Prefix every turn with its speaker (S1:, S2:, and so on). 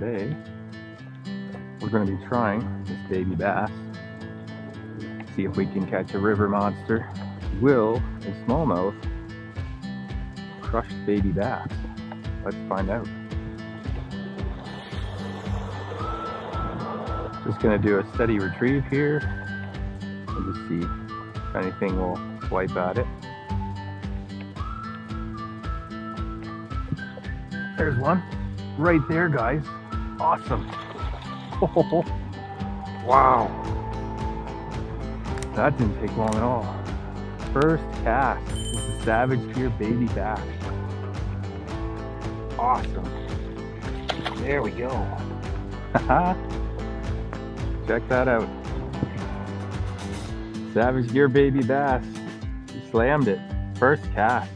S1: today we're going to be trying this baby bass. See if we can catch a river monster. Will a smallmouth crush baby bass? Let's find out. Just going to do a steady retrieve here and just see if anything will swipe at it. There's one right there, guys. Awesome. Wow. That didn't take long at all. First cast is the Savage Gear Baby Bass. Awesome. There we go. Check that out. Savage Gear Baby Bass. Slammed it. First cast.